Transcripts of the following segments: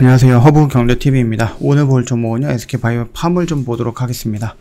안녕하세요. 허브 경제TV입니다. 오늘 볼 종목은요, SK바이오팜을 좀 보도록 하겠습니다.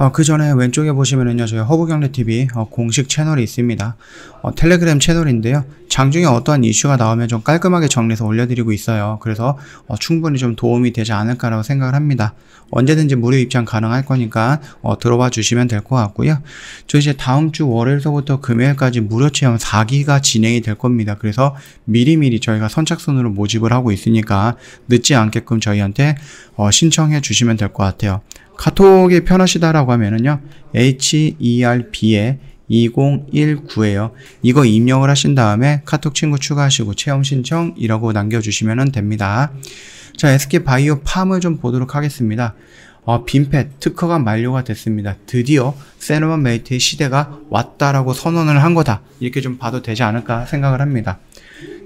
어, 그 전에 왼쪽에 보시면은요, 저희 허브경제TV 어, 공식 채널이 있습니다. 어, 텔레그램 채널인데요. 장중에 어떠한 이슈가 나오면 좀 깔끔하게 정리해서 올려드리고 있어요. 그래서 어, 충분히 좀 도움이 되지 않을까라고 생각을 합니다. 언제든지 무료 입장 가능할 거니까 어, 들어와 주시면 될 것 같고요. 저 이제 다음 주 월요일서부터 금요일까지 무료 체험 4기가 진행이 될 겁니다. 그래서 미리미리 저희가 선착순으로 모집을 하고 있으니까 늦지 않게끔 저희한테 어, 신청해 주시면 될 것 같아요. 카톡이 편하시다라고 하면은요, HERB에 2019에요. 이거 입력을 하신 다음에 카톡 친구 추가하시고 체험 신청이라고 남겨주시면 됩니다. 자, SK 바이오 팜을 좀 보도록 하겠습니다. 어, 빈펫 특허가 만료가 됐습니다. 드디어 세노만 메이트의 시대가 왔다라고 선언을 한 거다. 이렇게 좀 봐도 되지 않을까 생각을 합니다.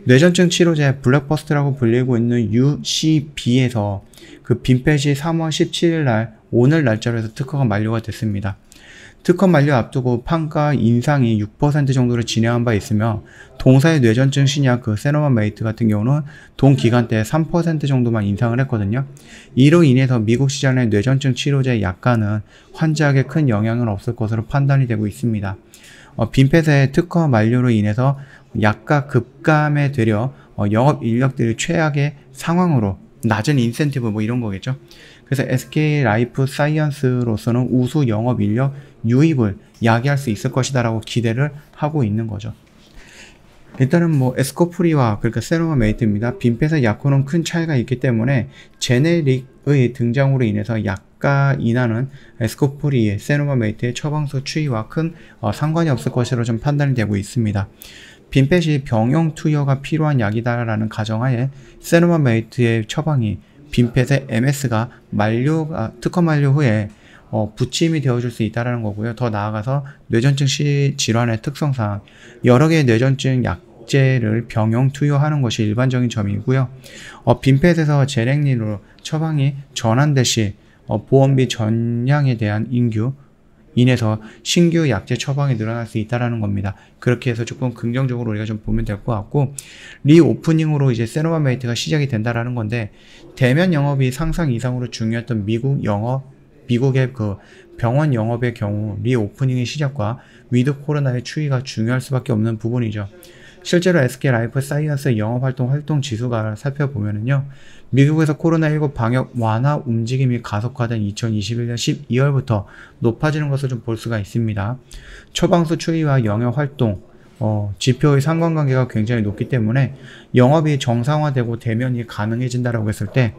뇌전증 치료제 블록버스터라고 불리고 있는 UCB에서 그 빔팻이 3월 17일 날 오늘 날짜로 해서 특허가 만료가 됐습니다. 특허 만료 앞두고 판가 인상이 6% 정도로 진행한 바 있으며 동사의 뇌전증 신약 그 세노바메이트 같은 경우는 동 기간대 3% 정도만 인상을 했거든요. 이로 인해서 미국 시장의 뇌전증 치료제 약가는 환자에게 큰 영향은 없을 것으로 판단이 되고 있습니다. 어, 빈펫의 특허 만료로 인해서 약가 급감에 되려 어, 영업 인력들이 최악의 상황으로 낮은 인센티브 뭐 이런 거겠죠. 그래서 SK Life Science로서는 우수 영업 인력 유입을 야기할 수 있을 것이다라고 기대를 하고 있는 거죠. 일단은 뭐 Xcopri와 그러니까 cenobamate입니다. 빈펫의 약호는 큰 차이가 있기 때문에 generic의 등장으로 인해서 약가 인하는 Xcopri의 cenobamate의 처방수 추이와 큰 어, 상관이 없을 것으로 좀 판단이 되고 있습니다. 빈펫이 병용 투여가 필요한 약이다라는 가정하에 cenobamate의 처방이 빈펫의 MS가 만료가 특허 만료 후에 어, 부침이 되어줄 수 있다는 거고요. 더 나아가서 뇌전증 시 질환의 특성상 여러 개의 뇌전증 약 제를 병용 투여하는 것이 일반적인 점이고요. 어, 빈펫에서 제렉린으로 처방이 전환될 시 어, 보험비 전량에 대한 인규 인해서 신규 약제 처방이 늘어날 수 있다라는 겁니다. 그렇게 해서 조금 긍정적으로 우리가 좀 보면 될 것 같고 reopening으로 이제 cenobamate가 시작이 된다라는 건데 대면 영업이 상상 이상으로 중요했던 미국 영업 미국의 그 병원 영업의 경우 reopening의 시작과 with 코로나의 추이가 중요할 수밖에 없는 부분이죠. 실제로 SK Life Science 영업활동 활동 지수가 살펴보면은요, 미국에서 코로나19 방역 완화 움직임이 가속화된 2021년 12월부터 높아지는 것을 좀 볼 수가 있습니다. 처방수 추이와 영업 활동, 어, 지표의 상관관계가 굉장히 높기 때문에 영업이 정상화되고 대면이 가능해진다라고 했을 때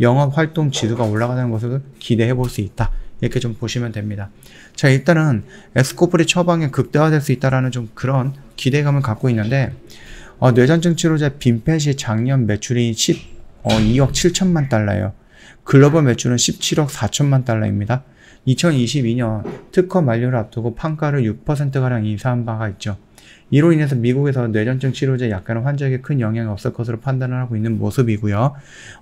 영업 활동 지수가 올라가는 것을 기대해 볼 수 있다. 이렇게 좀 보시면 됩니다. 자, 일단은 에스코프리 처방이 극대화될 수 있다라는 좀 그런 기대감을 갖고 있는데 어, 뇌전증 치료제 빈펫이 작년 매출이 12억 어, 7천만 달러예요. 글로벌 매출은 17억 4천만 달러입니다. 2022년 특허 만료를 앞두고 판가를 6%가량 인상한 바가 있죠. 이로 인해서 미국에서 뇌전증 치료제 약간은 환자에게 큰 영향이 없을 것으로 판단을 하고 있는 모습이고요.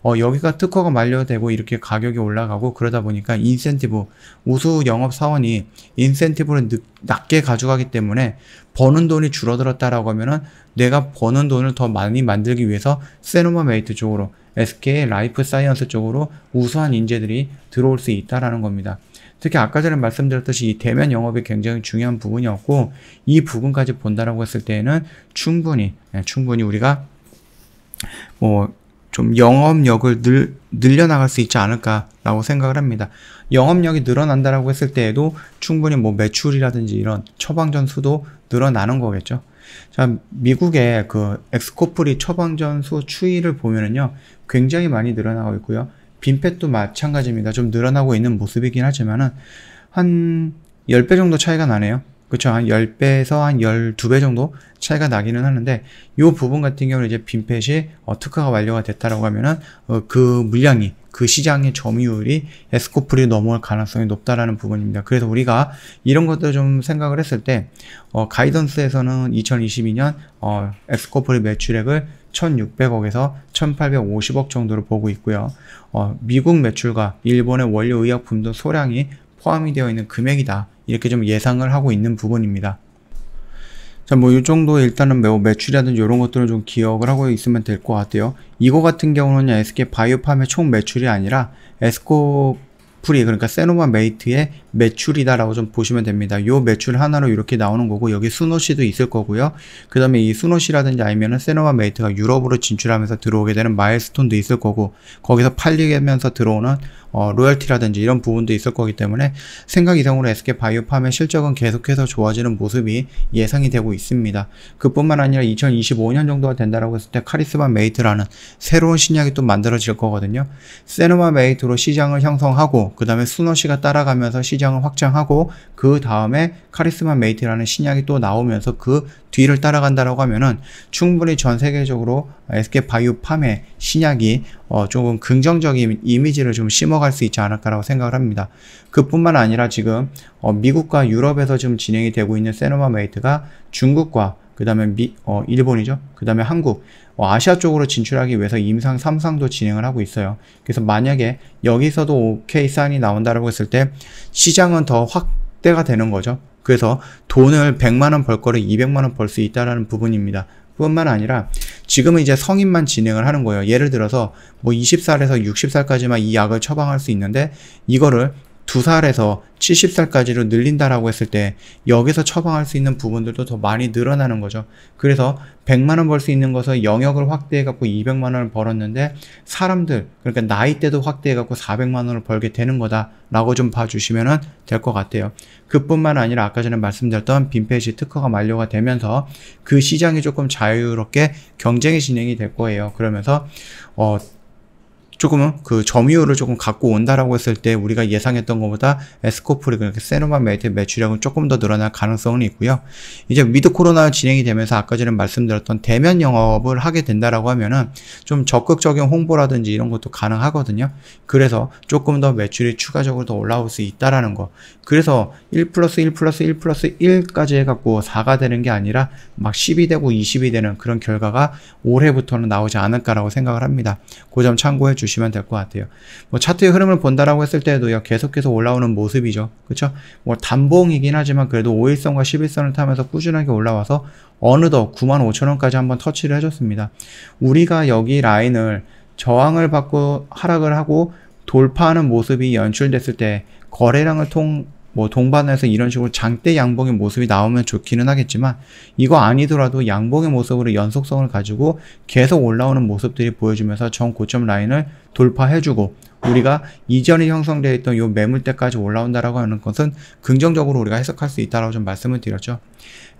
어, 여기가 특허가 만료되고 이렇게 가격이 올라가고 그러다 보니까 인센티브, 우수 영업 사원이 인센티브를 늦, 낮게 가져가기 때문에 버는 돈이 줄어들었다라고 하면은 내가 버는 돈을 더 많이 만들기 위해서 cenobamate 쪽으로 SK Life Science 쪽으로 우수한 인재들이 들어올 수 있다라는 겁니다. 특히 아까 전에 말씀드렸듯이 이 대면 영업이 굉장히 중요한 부분이었고 이 부분까지 본다라고 했을 때는 충분히 예, 충분히 우리가 뭐 좀 영업력을 늘, 늘려나갈 수 있지 않을까라고 생각을 합니다. 영업력이 늘어난다라고 했을 때에도 충분히 뭐 매출이라든지 이런 처방전 수도 늘어나는 거겠죠. 자, 미국의 그 Xcopri 처방전 수 추이를 보면은요, 굉장히 많이 늘어나고 있고요. Vimpat도 마찬가지입니다. 좀 늘어나고 있는 모습이긴 하지만은 한 10배 정도 차이가 나네요. 그쵸. 한 10배에서 한 12배 정도 차이가 나기는 하는데, 이 부분 같은 경우는 이제 빈펫이 어, 특허가 완료가 됐다라고 하면은, 어, 그 물량이, 그 시장의 점유율이 Xcopri 넘어올 가능성이 높다라는 부분입니다. 그래서 우리가 이런 것도 좀 생각을 했을 때, 어, 가이던스에서는 2022년, 어, 에스코프리 매출액을 1600억에서 1850억 정도로 보고 있고요. 어, 미국 매출과 일본의 원료 의약품도 소량이 포함이 되어 있는 금액이다. 이렇게 좀 예상을 하고 있는 부분입니다. 자, 뭐, 이 정도 일단은 매우 매출이라든지 이런 것들을 좀 기억을 하고 있으면 될 것 같아요. 이거 같은 경우는 SK 바이오팜의 총 매출이 아니라 Xcopri 그러니까 cenobamate의 매출이다라고 좀 보시면 됩니다. 요 매출 하나로 이렇게 나오는 거고 여기 Sunosi도 있을 거고요. 그 다음에 이 Sunosi라든지 아니면은 cenobamate가 유럽으로 진출하면서 들어오게 되는 milestone도 있을 거고 거기서 팔리면서 들어오는 어, 로열티라든지 이런 부분도 있을 거기 때문에 생각 이상으로 SK 바이오팜의 실적은 계속해서 좋아지는 모습이 예상이 되고 있습니다. 그뿐만 아니라 2025년 정도가 된다라고 했을 때 carisbamate라는 새로운 신약이 또 만들어질 거거든요. cenobamate로 시장을 형성하고 그 다음에 Sunosi가 따라가면서 시장을 확장하고 그 다음에 carisbamate라는 신약이 또 나오면서 그 뒤를 따라간다라고 하면은 충분히 전 세계적으로 SK 바이오팜의 신약이 어 조금 긍정적인 이미지를 좀 심어갈 수 있지 않을까라고 생각을 합니다. 그뿐만 아니라 지금 어 미국과 유럽에서 지금 진행이 되고 있는 cenobamate가 중국과 그 다음에 미, 어, 일본이죠. 그 다음에 한국, 어, 아시아 쪽으로 진출하기 위해서 임상 3상도 진행을 하고 있어요. 그래서 만약에 여기서도 오케이 사인이 나온다라고 했을 때 시장은 더 확대가 되는 거죠. 그래서 돈을 100만원 벌 거를 200만원 벌 수 있다라는 부분입니다. 뿐만 아니라 지금은 이제 성인만 진행을 하는 거예요. 예를 들어서 뭐 20살에서 60살까지만 이 약을 처방할 수 있는데 이거를 2살에서 70살까지로 늘린다라고 했을 때 여기서 처방할 수 있는 부분들도 더 많이 늘어나는 거죠. 그래서 100만 원 벌 수 있는 것을 영역을 확대해 갖고 200만 원을 벌었는데 사람들 그러니까 나이대도 확대해 갖고 400만 원을 벌게 되는 거다라고 좀 봐주시면 될 것 같아요. 그뿐만 아니라 아까 전에 말씀드렸던 빈펫이 특허가 만료가 되면서 그 시장이 조금 자유롭게 경쟁이 진행이 될 거예요. 그러면서 어 조금은 그 점유율을 조금 갖고 온다라고 했을 때 우리가 예상했던 것보다 Xcopri 그렇게 cenobamate 매출량은 조금 더 늘어날 가능성은 있고요. 이제 with 코로나 진행이 되면서 아까 전에 말씀드렸던 대면 영업을 하게 된다라고 하면은 좀 적극적인 홍보라든지 이런 것도 가능하거든요. 그래서 조금 더 매출이 추가적으로 더 올라올 수 있다라는 거. 그래서 1 플러스 1 플러스 1 플러스 1까지 해갖고 4가 되는 게 아니라 막 10이 되고 20이 되는 그런 결과가 올해부터는 나오지 않을까라고 생각을 합니다. 그 점 참고해 주시면 주시면 될 것 같아요. 뭐 차트의 흐름을 본다라고 했을 때도요, 계속해서 올라오는 모습이죠. 그쵸? 뭐 단봉이긴 하지만 그래도 5일선과 11선을 타면서 꾸준하게 올라와서 어느덧 95,000원까지 한번 터치를 해줬습니다. 우리가 여기 라인을 저항을 받고 하락을 하고 돌파하는 모습이 연출됐을 때 거래량을 통 뭐 동반해서 이런 식으로 장대 양봉의 모습이 나오면 좋기는 하겠지만 이거 아니더라도 양봉의 모습으로 연속성을 가지고 계속 올라오는 모습들이 보여주면서 전 고점 라인을 돌파해주고 우리가 이전에 형성되어 있던 이 매물대까지 올라온다라고 하는 것은 긍정적으로 우리가 해석할 수 있다라고 좀 말씀을 드렸죠.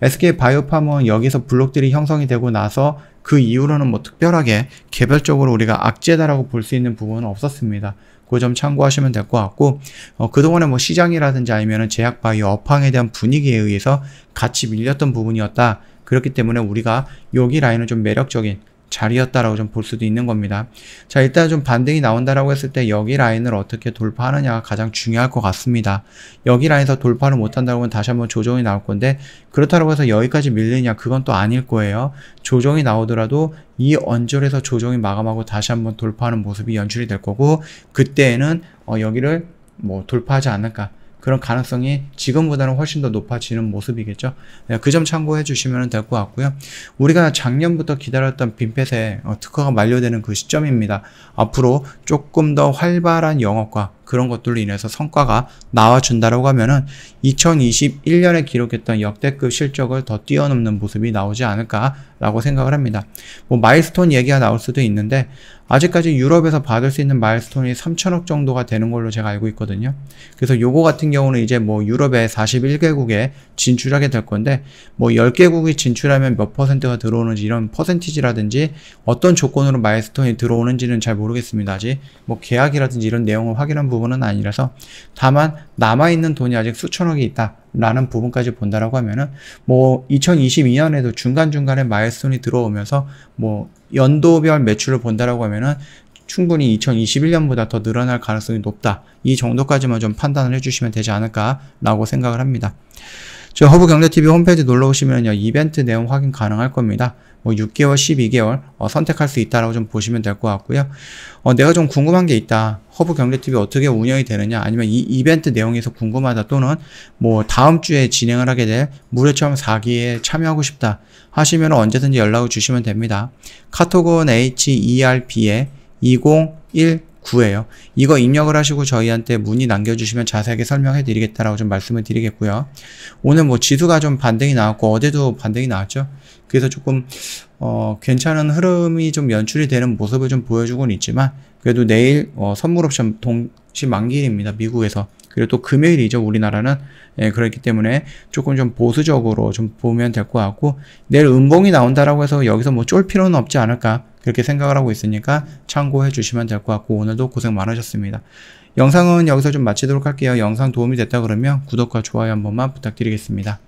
SK 바이오팜은 여기서 블록들이 형성이 되고 나서 그 이후로는 뭐 특별하게 개별적으로 우리가 악재다라고 볼 수 있는 부분은 없었습니다. 그점 참고하시면 될 것 같고 어, 그동안에 뭐 시장이라든지 아니면 제약 바이오 업황에 대한 분위기에 의해서 같이 밀렸던 부분이었다. 그렇기 때문에 우리가 여기 라인은 좀 매력적인 자리였다라고 좀 볼 수도 있는 겁니다. 자, 일단 좀 반등이 나온다라고 했을 때 여기 라인을 어떻게 돌파하느냐가 가장 중요할 것 같습니다. 여기 라인에서 돌파를 못한다고 하면 다시 한번 조정이 나올 건데 그렇다고 해서 여기까지 밀리냐 그건 또 아닐 거예요. 조정이 나오더라도 이 언저리에서 조정이 마감하고 다시 한번 돌파하는 모습이 연출이 될 거고 그때에는 어, 여기를 뭐 돌파하지 않을까 그런 가능성이 지금보다는 훨씬 더 높아지는 모습이겠죠. 네, 그점 참고해 주시면 될 것 같고요. 우리가 작년부터 기다렸던 빈펫의 어, 특허가 만료되는 그 시점입니다. 앞으로 조금 더 활발한 영업과 그런 것들로 인해서 성과가 나와준다라고 하면은 2021년에 기록했던 역대급 실적을 더 뛰어넘는 모습이 나오지 않을까라고 생각을 합니다. 뭐 마일스톤 얘기가 나올 수도 있는데 아직까지 유럽에서 받을 수 있는 마일스톤이 3천억 정도가 되는 걸로 제가 알고 있거든요. 그래서 요거 같은 경우는 이제 뭐 유럽의 41개국에 진출하게 될 건데 뭐 10개국이 진출하면 몇 퍼센트가 들어오는지 이런 퍼센티지라든지 어떤 조건으로 마일스톤이 들어오는지는 잘 모르겠습니다. 아직 뭐 계약이라든지 이런 내용을 확인한 부분 은 아니라서 다만 남아있는 돈이 아직 수천억이 있다. 라는 부분까지 본다라고 하면은 뭐 2022년에도 중간중간에 마일스톤이 들어오면서 뭐 연도별 매출을 본다라고 하면은 충분히 2021년보다 더 늘어날 가능성이 높다. 이 정도까지만 좀 판단을 해주시면 되지 않을까라고 생각을 합니다. 저 허브경제TV 홈페이지 놀러 오시면요. 이벤트 내용 확인 가능할 겁니다. 뭐 6개월, 12개월 어, 선택할 수 있다라고 좀 보시면 될 것 같고요. 어, 내가 좀 궁금한 게 있다. 허브 경제TV 어떻게 운영이 되느냐 아니면 이 이벤트 내용에서 궁금하다 또는 뭐 다음 주에 진행을 하게 될 무료 체험 4기에 참여하고 싶다 하시면 언제든지 연락을 주시면 됩니다. 카톡은 HERP에 2019예요. 이거 입력을 하시고 저희한테 문의 남겨주시면 자세하게 설명해 드리겠다라고 좀 말씀을 드리겠고요. 오늘 뭐 지수가 좀 반등이 나왔고 어제도 반등이 나왔죠. 그래서 조금 어, 괜찮은 흐름이 좀 연출이 되는 모습을 좀 보여주고는 있지만 그래도 내일 어, 선물 옵션 동시 만기일입니다. 미국에서. 그리고 또 금요일이죠. 우리나라는. 예, 그렇기 때문에 조금 좀 보수적으로 좀 보면 될 것 같고 내일 음봉이 나온다라고 해서 여기서 뭐 쫄 필요는 없지 않을까 그렇게 생각을 하고 있으니까 참고해 주시면 될 것 같고 오늘도 고생 많으셨습니다. 영상은 여기서 좀 마치도록 할게요. 영상 도움이 됐다 그러면 구독과 좋아요 한 번만 부탁드리겠습니다.